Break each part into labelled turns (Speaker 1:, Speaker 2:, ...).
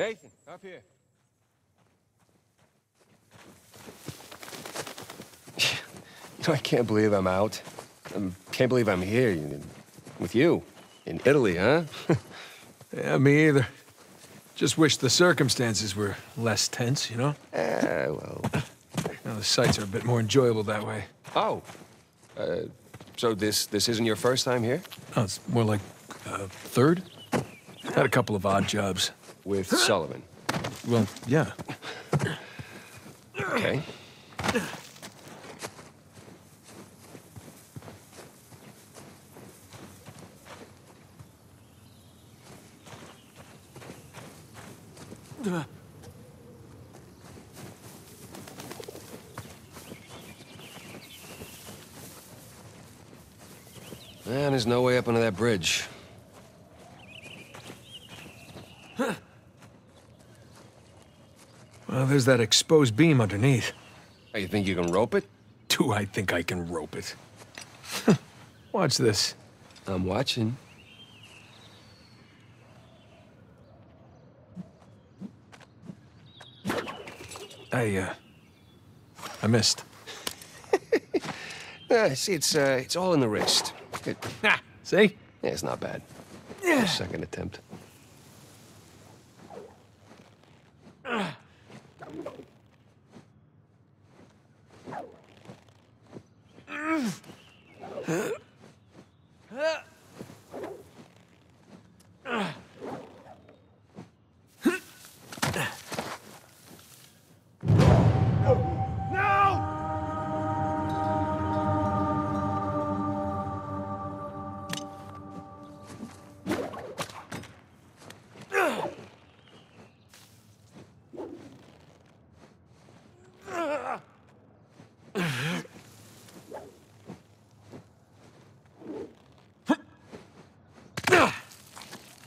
Speaker 1: Nathan, up here. I can't believe I'm out. I can't believe I'm here with you. In Italy, huh?
Speaker 2: Yeah, me either. Just wish the circumstances were less tense, you know?
Speaker 1: Eh, well.
Speaker 2: Now, the sights are a bit more enjoyable that way.
Speaker 1: Oh. Uh, so this this isn't your first time here?
Speaker 2: Oh, it's more like uh, third? Had a couple of odd jobs.
Speaker 1: With Sullivan.
Speaker 2: Well, yeah.
Speaker 1: Okay. Man, there's no way up under that bridge.
Speaker 2: Well, there's that exposed beam underneath.
Speaker 1: Oh, you think you can rope it?
Speaker 2: Do I think I can rope it? Watch this.
Speaker 1: I'm watching.
Speaker 2: I, uh... I missed.
Speaker 1: Uh, see, it's uh, it's all in the wrist.
Speaker 2: Ah, see?
Speaker 1: yeah, it's not bad. Yeah. Second attempt.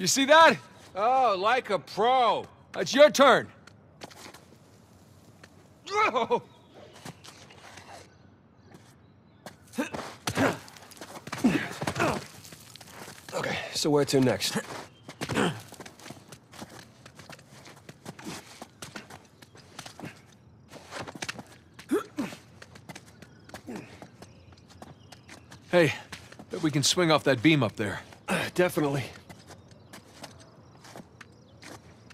Speaker 2: You see that?
Speaker 1: Oh, like a pro.
Speaker 2: It's your turn.
Speaker 1: Okay, so where to next?
Speaker 2: Hey, bet we can swing off that beam up there.
Speaker 1: Definitely.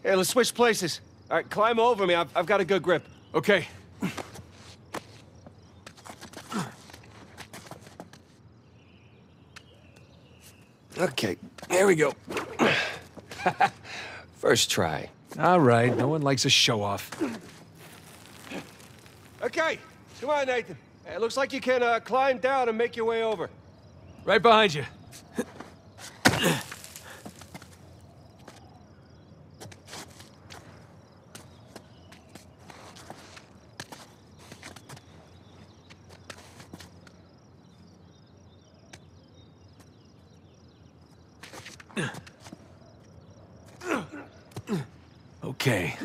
Speaker 1: Hey, let's switch places. All right, climb over me. I've, I've got a good grip.
Speaker 2: Okay.
Speaker 1: Okay, here we go. First try.
Speaker 2: All right, no one likes a show-off.
Speaker 1: Okay, come on, Nathan. It looks like you can uh, climb down and make your way over.
Speaker 2: Right behind you. Okay.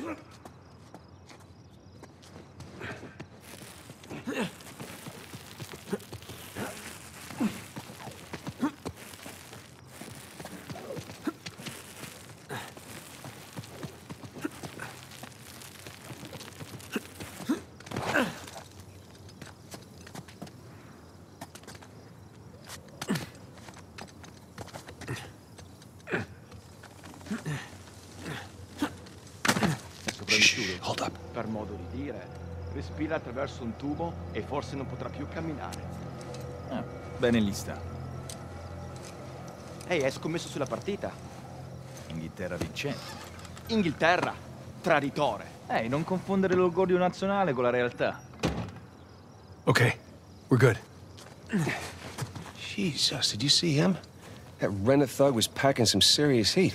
Speaker 3: Per modo di dire, respira attraverso un tubo e forse non potrà più camminare.
Speaker 4: Ah, bene lì sta.
Speaker 3: Ehi, hai scommesso sulla partita?
Speaker 4: Inghilterra vincente.
Speaker 3: Inghilterra, traditore.
Speaker 4: Ehi, non confondere l'orgoglio nazionale con la realtà.
Speaker 2: Okay, we're good.
Speaker 1: Jesus, did you see him? That rented thug was packing some serious heat.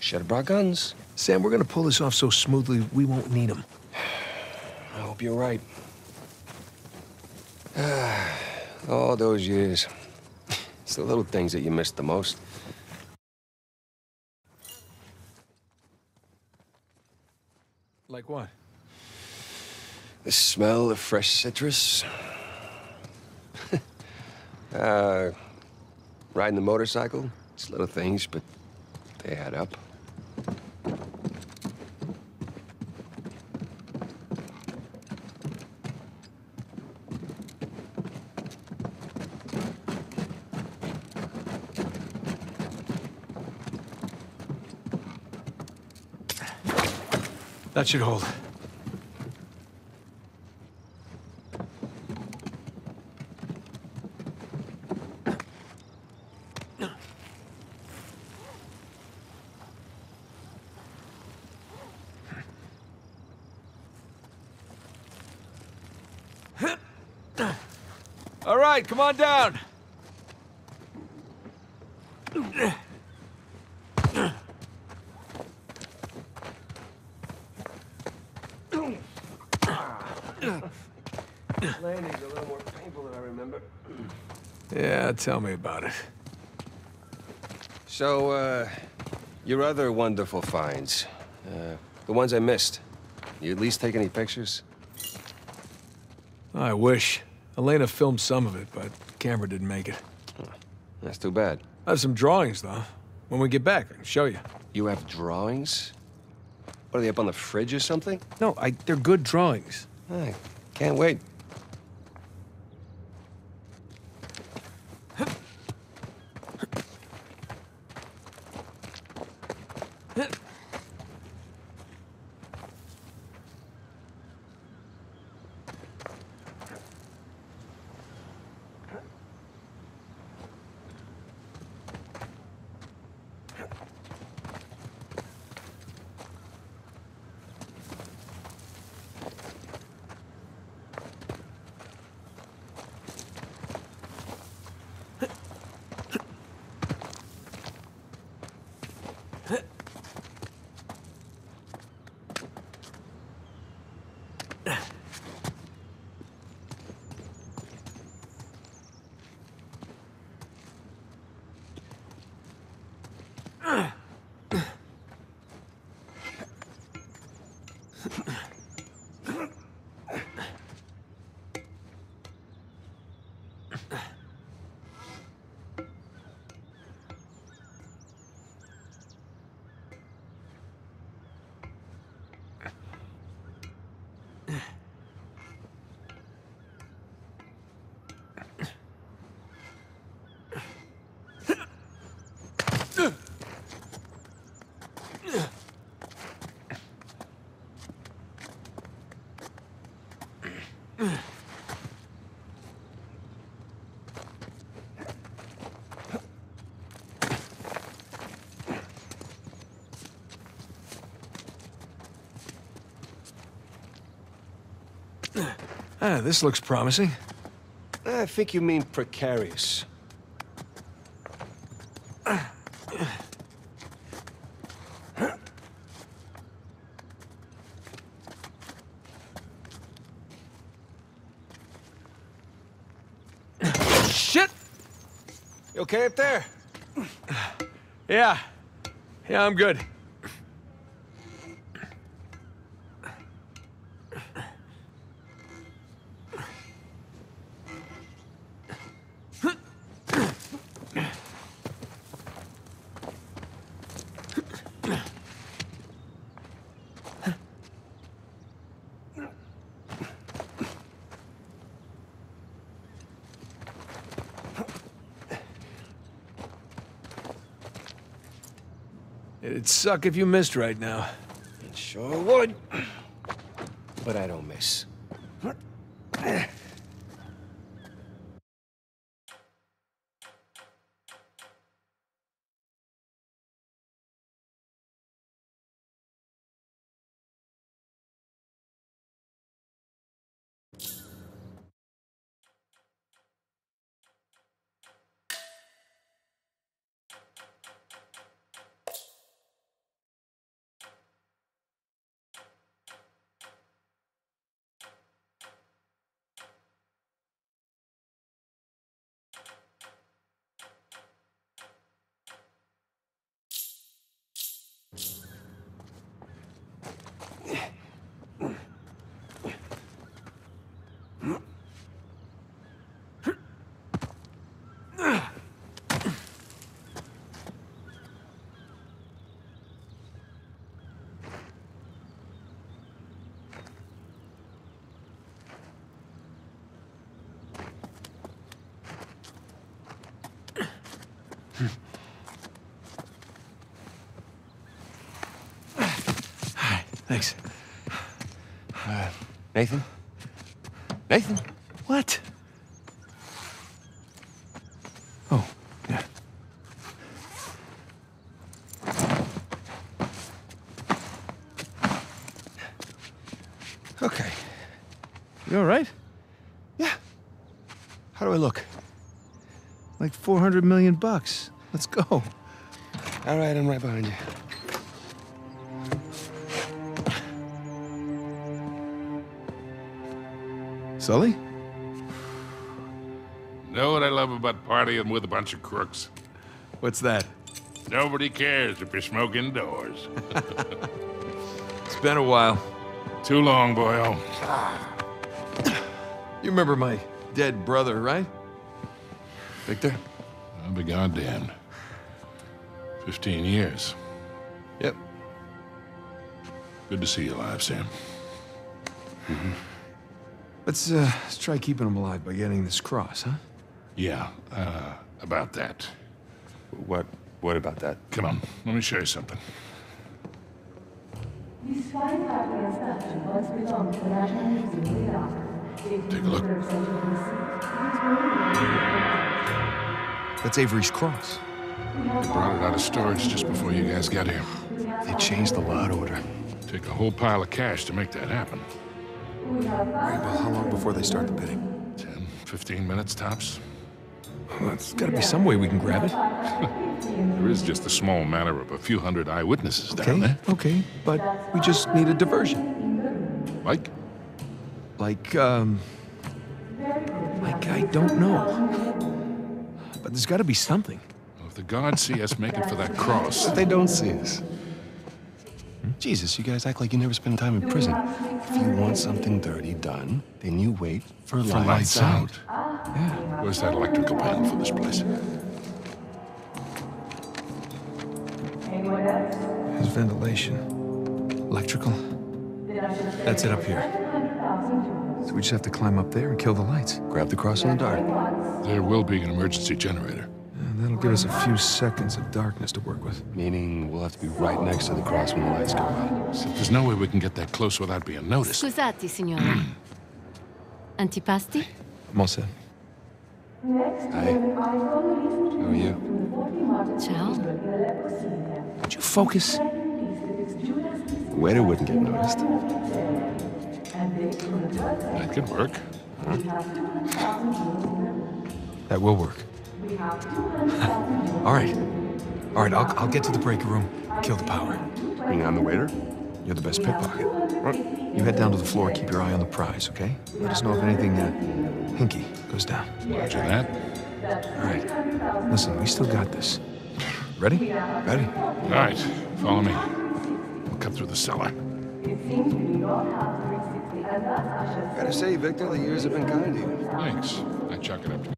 Speaker 1: Should have brought guns.
Speaker 2: Sam, we're gonna pull this off so smoothly we won't need them.
Speaker 1: I hope you're right. All those years. It's the little things that you miss the most.
Speaker 2: Like what?
Speaker 1: The smell of fresh citrus. uh, riding the motorcycle. It's little things, but they add up.
Speaker 2: That should hold. All right, come on down.
Speaker 1: Landing's a little more painful than I remember.
Speaker 2: Yeah, tell me about it.
Speaker 1: So, uh, your other wonderful finds, uh, the ones I missed. You at least take any pictures?
Speaker 2: I wish. Elena filmed some of it, but the camera didn't make it.
Speaker 1: That's too bad.
Speaker 2: I have some drawings, though. When we get back, I can show you.
Speaker 1: You have drawings? What, are they up on the fridge or something?
Speaker 2: No, I, they're good drawings.
Speaker 1: I can't wait. Ugh.
Speaker 2: Ah, this looks promising.
Speaker 1: I think you mean precarious.
Speaker 2: Shit!
Speaker 1: You okay up there?
Speaker 2: Yeah. Yeah, I'm good. It'd suck if you missed right now.
Speaker 1: It sure would. But I don't miss.
Speaker 2: Thanks.
Speaker 1: Uh, Nathan? Nathan?
Speaker 2: What? Oh, yeah.
Speaker 1: Okay.
Speaker 2: You all right?
Speaker 1: Yeah. How do I look?
Speaker 2: Like 400 million bucks. Let's go.
Speaker 1: All right, I'm right behind you.
Speaker 2: Sully?
Speaker 5: Know what I love about partying with a bunch of crooks?
Speaker 2: What's that?
Speaker 5: Nobody cares if you smoke indoors.
Speaker 2: It's been a while.
Speaker 5: Too long, boyo.
Speaker 2: You remember my dead brother, right?
Speaker 1: Victor?
Speaker 5: I'll be goddamned. Fifteen years.
Speaker 1: Yep.
Speaker 5: Good to see you alive, Sam. Mm-hmm.
Speaker 2: Let's, uh, let's try keeping him alive by getting this cross, huh?
Speaker 5: Yeah, uh, about that.
Speaker 1: What? What about that?
Speaker 5: Come on, let me show you something.
Speaker 6: These five Italian statues once belonged to the National Museum of Iraq.
Speaker 5: Take a look.
Speaker 2: That's Avery's cross.
Speaker 5: They brought it out of storage just before you guys got here.
Speaker 1: They changed the lot order.
Speaker 5: Take a whole pile of cash to make that happen.
Speaker 2: Right, well, how long before they start the bidding?
Speaker 5: 10, 15 minutes tops.
Speaker 2: Well, there's got to be some way we can grab it.
Speaker 5: There is just a small matter of a few hundred eyewitnesses down there.
Speaker 2: okay, but we just need a diversion.
Speaker 5: Like?
Speaker 2: Like, um... Like, I don't know. But there's got to be something.
Speaker 5: Well, if the gods see us making for that cross,
Speaker 1: But they don't see us. Jesus, you guys act like you never spend time in prison. If you want something dirty done, then you wait for,
Speaker 5: for lights out.
Speaker 2: Yeah.
Speaker 5: Where's that electrical panel for this place?
Speaker 2: There's ventilation. Electrical. That's it up here. So we just have to climb up there and kill the lights.
Speaker 1: Grab the cross in the dark.
Speaker 5: There will be an emergency generator.
Speaker 2: And that'll give us a few seconds of darkness to work with.
Speaker 1: Meaning we'll have to be right next to the cross when the lights go out.
Speaker 5: So there's no way we can get that close without being noticed.
Speaker 7: Scusate, signora. Antipasti?
Speaker 2: I'm all set.
Speaker 1: Hi. How are you?
Speaker 7: Ciao.
Speaker 2: Would you focus?
Speaker 1: The waiter wouldn't get noticed.
Speaker 5: That could work.
Speaker 2: That will work. all right. All right, I'll, I'll get to the breaker room, kill the power.
Speaker 1: Bring on the waiter?
Speaker 2: You're the best pickpocket. You head down to the floor, keep your eye on the prize, okay? Let us know if anything, uh, hinky goes down.
Speaker 5: Roger that.
Speaker 2: All right. Listen, we still got this. Ready?
Speaker 1: Ready?
Speaker 5: All right, follow me. We'll cut through the cellar.
Speaker 1: Gotta say, Victor, the years have been kind to you.
Speaker 5: Thanks. I chuck it up to